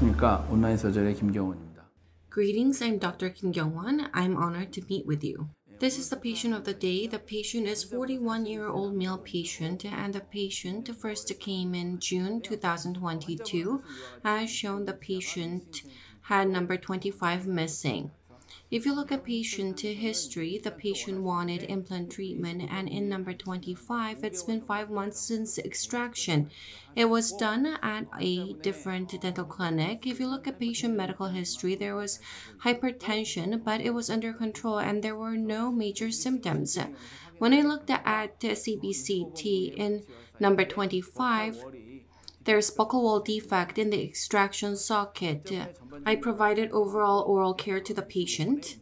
안녕하십니까 온라인 서절의 김경원입니다. Greetings, I'm Dr. Kim Kyung-won. I'm honored to meet with you. This is the patient of the day. The patient is 41-year-old male patient and the patient first came in June 2022. As shown, the patient had number 25 missing. If you look at patient history, the patient wanted implant treatment, and in number 25, it's been five months since extraction. It was done at a different dental clinic. If you look at patient medical history, there was hypertension, but it was under control and there were no major symptoms. When I looked at CBCT in number 25, there's buccal wall defect in the extraction socket. I provided overall oral care to the patient.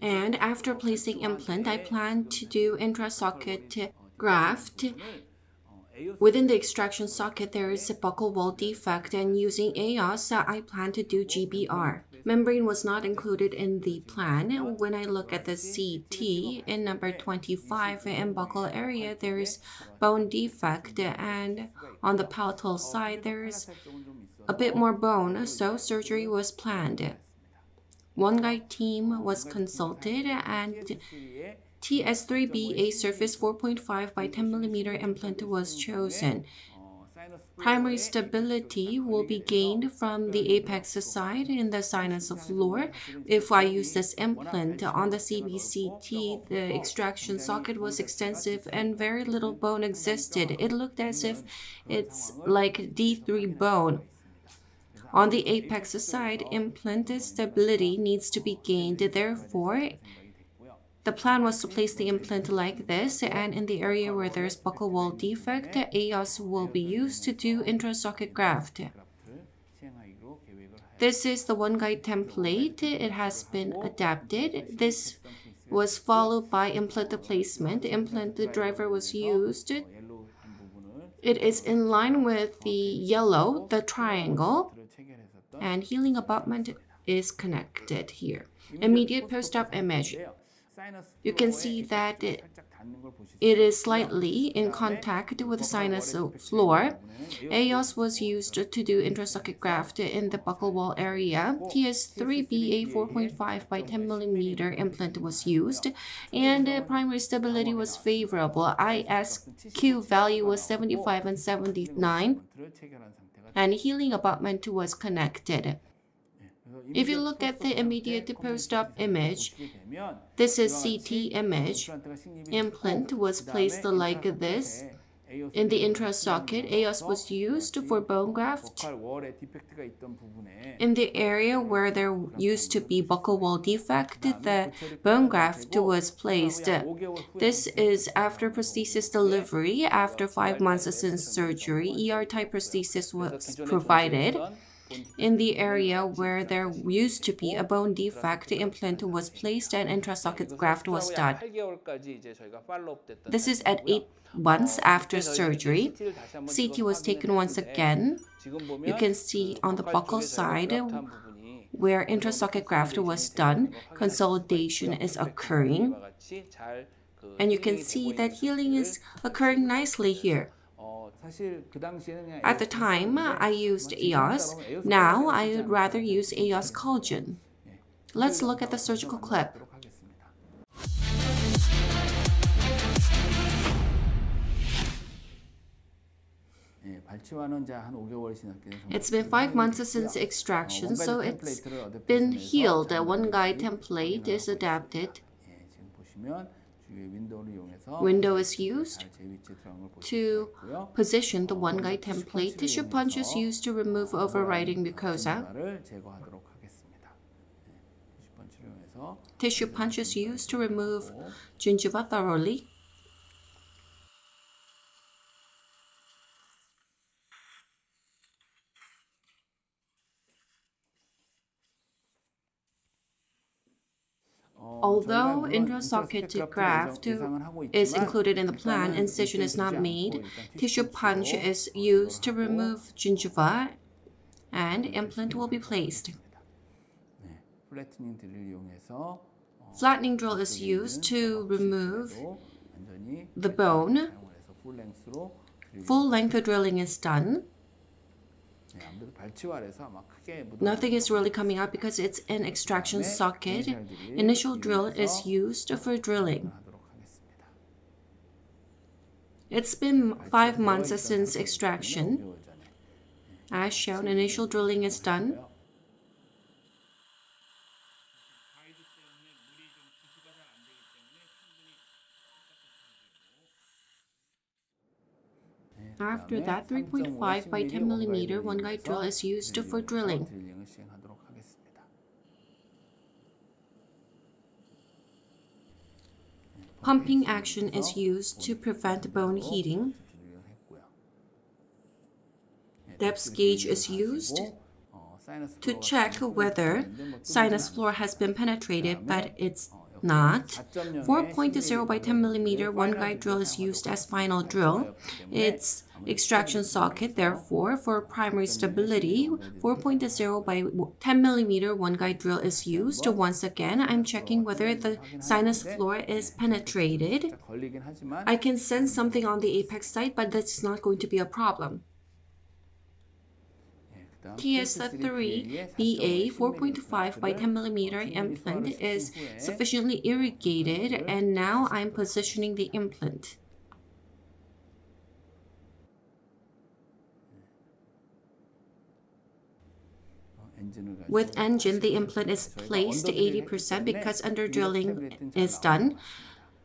And after placing implant, I plan to do intra-socket graft. Within the extraction socket, there is a buccal wall defect and using A-Oss, I plan to do GBR. Membrane was not included in the plan. When I look at the CT in number 25 in buccal area, there is bone defect and on the palatal side there is a bit more bone, so surgery was planned. One guy team was consulted and TS3BA surface 4.5 by 10 millimeter implant was chosen. Primary stability will be gained from the apex side in the sinus floor. If I use this implant on the CBCT, the extraction socket was extensive and very little bone existed. It looked as if it's like D3 bone. On the apex side, implant stability needs to be gained. Therefore, the plan was to place the implant like this, and in the area where there's buccal wall defect, A-Oss will be used to do intra-socket graft. This is the one guide template. It has been adapted. This was followed by implant placement. Implant the driver was used. It is in line with the yellow, the triangle, and healing abutment is connected here. Immediate post-op image. You can see that it, it is slightly in contact with the sinus floor. A-Oss was used to do intrasocket graft in the buccal wall area. TS3BA 4.5 by 10 millimeter implant was used, and primary stability was favorable. ISQ value was 75 and 79, and healing abutment was connected. If you look at the immediate post-op image, this is CT image. Implant was placed like this. In the intra-socket, A-Oss was used for bone graft. In the area where there used to be buccal wall defect, the bone graft was placed. This is after prosthesis delivery. After five months since surgery, ER-type prosthesis was provided. In the area where there used to be a bone defect, the implant was placed and intrasocket graft was done. This is at 8 months after surgery. CT was taken once again. You can see on the buccal side where intrasocket graft was done, consolidation is occurring. And you can see that healing is occurring nicely here. At the time, I used A-Oss. Now, I would rather use A-Oss collagen. Let's look at the surgical clip. It's been five months since extraction, so it's been healed. The one guide template is adapted. Window is used to position the one guide template. Tissue punch is used to remove overriding mucosa. Tissue punch is used to remove gingiva thoroughly. Although intrasocket graft is included in the plan, incision is not made. Tissue punch is used to remove gingiva and implant will be placed. Flattening drill is used to remove the bone full length drilling is done. Nothing is really coming out because it's an extraction socket. Initial drill is used for drilling. It's been five months since extraction. As shown, initial drilling is done. After that, 3.5 by 10 mm one guide drill is used for drilling. Pumping action is used to prevent bone heating. Depth gauge is used to check whether sinus floor has been penetrated but its not. 4.0 by 10 millimeter one guide drill is used as final drill. Its extraction socket, therefore, for primary stability, 4.0 by 10 millimeter one guide drill is used. Once again, I'm checking whether the sinus floor is penetrated. I can sense something on the apex site, but that's not going to be a problem. TS 3 BA 4.5 by 10 millimeter implant is sufficiently irrigated and now I'm positioning the implant. With engine, the implant is placed 80% because under drilling is done.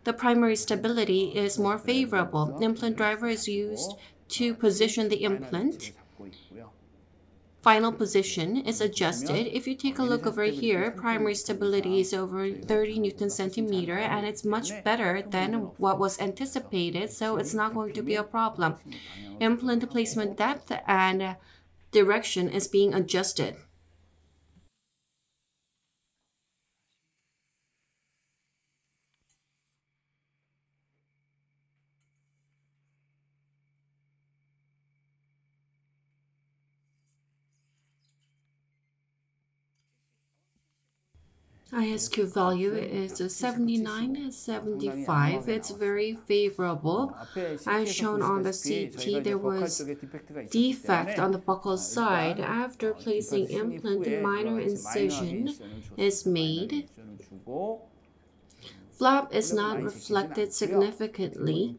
The primary stability is more favorable. The implant driver is used to position the implant final position is adjusted. If you take a look over here, primary stability is over 30 newton centimeter and it's much better than what was anticipated, so it's not going to be a problem. Implant placement depth and direction is being adjusted. ISQ value is 79.75. It's very favorable. As shown on the CT, there was defect on the buccal side. After placing implant, minor incision is made. Flap is not reflected significantly.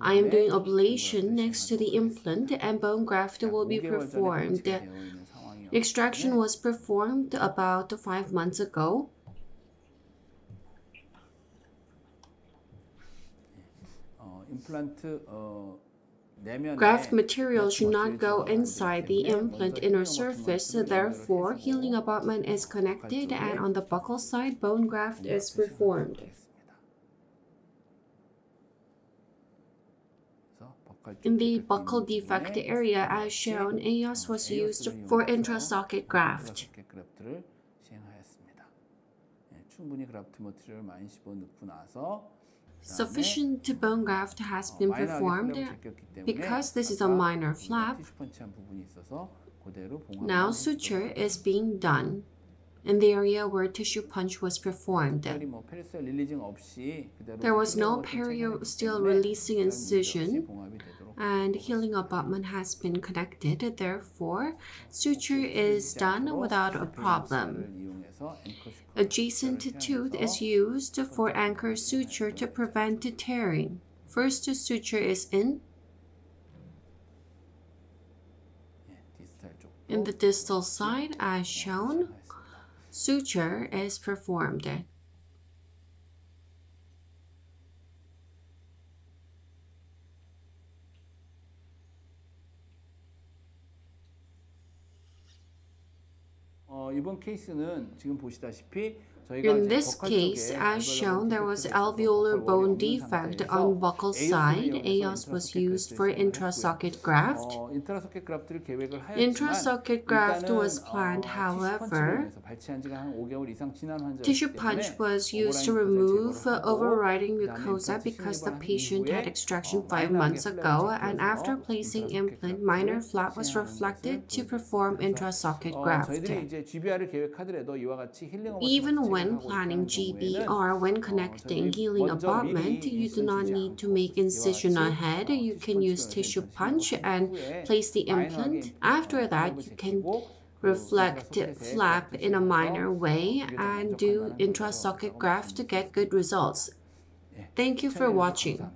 I am doing ablation next to the implant and bone graft will be performed. Extraction was performed about five months ago. Graft material should not go inside the implant inner surface, therefore healing abutment is connected and on the buccal side bone graft is performed. In the buccal defect area, as shown, A-Oss was used for intrasocket graft. Sufficient bone graft has been performed because this is a minor flap. Now suture is being done in the area where tissue punch was performed. There was no periosteal releasing incision, and healing abutment has been connected. Therefore, suture is done without a problem. Adjacent tooth is used for anchor suture to prevent tearing. First suture is in, in the distal side as shown. Suture is performed. 케이스는 지금 보시다시피 In this case, as shown, there was alveolar bone defect on buccal side. A-Oss was used for intrasocket graft. Intrasocket graft was planned, however, tissue punch was used to remove overriding mucosa because the patient had extraction five months ago, and after placing implant, minor flat was reflected to perform intrasocket graft. Even when planning GBR when connecting healing abutment, you do not need to make incision ahead. You can use tissue punch and place the implant. After that, you can reflect flap in a minor way and do intra-socket graft to get good results. Thank you for watching.